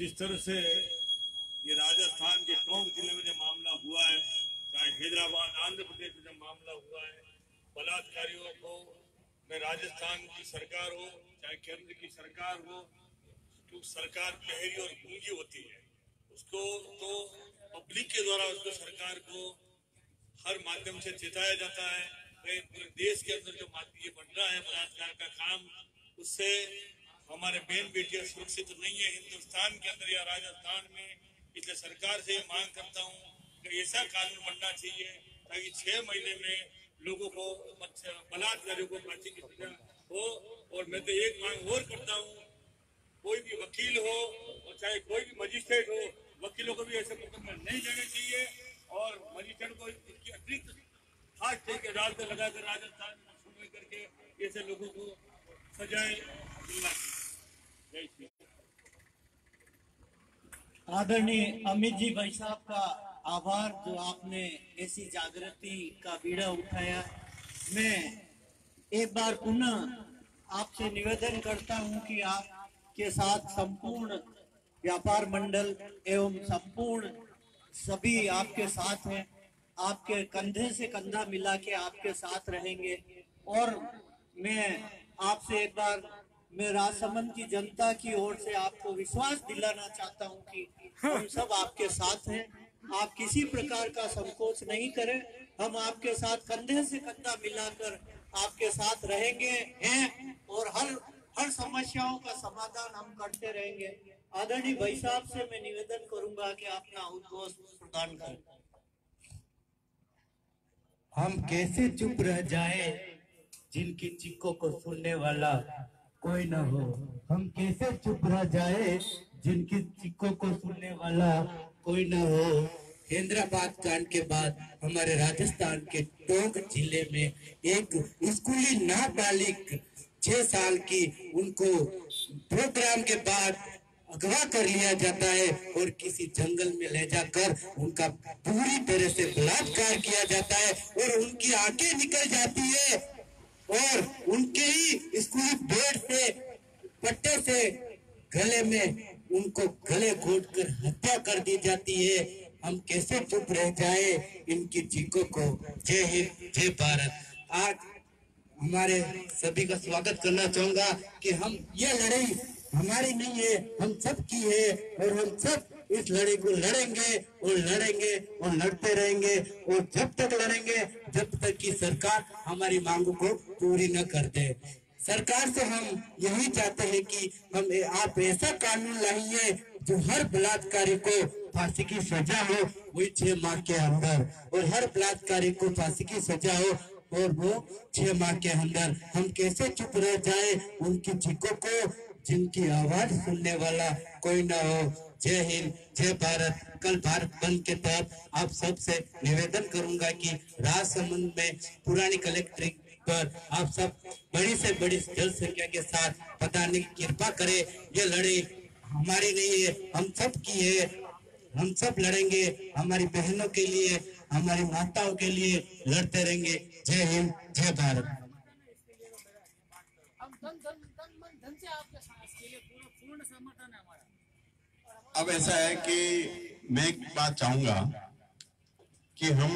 जिस तरह से ये राजस्थान के टोंक ज़िले में जो मामला हुआ है, चाहे हैदराबाद, आंध्र प्रदेश में जो मामला हुआ है, बलात्कारियों को में राजस्थान की सरकार हो, चाहे केंद्र की सरकार हो तो सरकार पहरी और गूँगी होती है, उसको तो पब्लिक के द्वारा उसको सरकार को हर माध्यम से चेताया जाता है। पूरे देश के अंदर जो ये बढ़ रहा है, बलात्कार का काम, उससे हमारे बहन बेटियाँ सुरक्षित नहीं है, हिंदुस्तान के अंदर या राजस्थान में, इसलिए सरकार से मांग करता हूँ कि ऐसा कानून बनना चाहिए ताकि छह महीने में लोगों को बलात्कारियों को फांसी की सजा हो। और मैं तो एक मांग और करता हूँ, कोई भी वकील हो, और चाहे कोई भी मजिस्ट्रेट हो, वकीलों को भी ऐसे मुकदमे नहीं देने चाहिए। और मजिस्ट्रेट को इसकी अतिरिक्त खास तरीके अदालत लगाकर राजस्थान में सुनवाई करके ऐसे लोगों को सजाए। आदरणीय अमित जी भाई साहब का आभार, जो आपने ऐसी जागृति का बीड़ा उठाया। मैं एक बार पुनः आपसे निवेदन करता हूँ कि आपके साथ संपूर्ण व्यापार मंडल एवं संपूर्ण सभी आपके साथ हैं। आपके कंधे से कंधा मिला के आपके साथ रहेंगे। और मैं आपसे एक बार मैं राजसमंद की जनता की ओर से आपको विश्वास दिलाना चाहता हूँ कि हम सब आपके साथ हैं। आप किसी प्रकार का संकोच नहीं करें। हम आपके साथ कंधे से कंधा मिलाकर आपके साथ रहेंगे, हैं और हर हर समस्याओं का समाधान हम करते रहेंगे। आदरणीय भाई साहब से मैं निवेदन करूँगा कि अपना उद्घोष प्रदान करें। हम कैसे चुप रह जाए जिनकी चिक्कों को सुनने वाला कोई ना हो। हम कैसे चुप रह जाए? जिनकी चिक्कों को सुनने वाला कोई ना हो। हैदराबाद कांड के बाद हमारे राजस्थान के टोंक ज़िले में एक स्कूली नाबालिग छह साल की उनको प्रोग्राम के बाद अगवा कर लिया जाता है और किसी जंगल में ले जाकर उनका पूरी तरह से बलात्कार किया जाता है और उनकी आँखें निकल जाती है और उनके ही स्कूली बेड से पट्टे से गले में उनको गले घोट कर हत्या कर दी जाती है। हम कैसे चुप रह जाए इनकी चीखों को? जय हिंद, जय भारत। आज हमारे सभी का स्वागत करना चाहूँगा कि हम ये लड़ाई हमारी नहीं है, हम सब की है और हम सब इस लड़ाई को लड़ेंगे और लड़ेंगे और लड़ते रहेंगे और जब तक लड़ेंगे, जब तक की सरकार हमारी मांगों को पूरी न कर दे। सरकार से हम यही चाहते हैं कि हम आप ऐसा कानून लाइए जो हर बलात्कारी को फांसी की सजा हो, वही छह माह के अंदर। और हर बलात्कारी को फांसी की सजा हो, और वो छह माह के अंदर हम कैसे चुप रह जाए उनकी चीखों को, जिनकी आवाज़ सुनने वाला कोई ना हो। जय हिंद, जय भारत। कल भारत बंद के तहत आप सबसे निवेदन करूँगा कि राजसमंद में पुरानी कलेक्ट्रेट पर आप सब बड़ी से बड़ी जन संख्या के साथ बताने की कृपा करें ये लड़ाई हमारी नहीं है हम सब की है। हम सब लड़ेंगे हमारी बहनों के लिए हमारी माताओं के लिए लड़ते रहेंगे। जय हिंद जय भारत। हम धन धन तन मन धन से आपके साथ के लिए पूरा पूर्ण समर्थन है हमारा। अब ऐसा है कि मैं एक बात चाहूँगा कि हम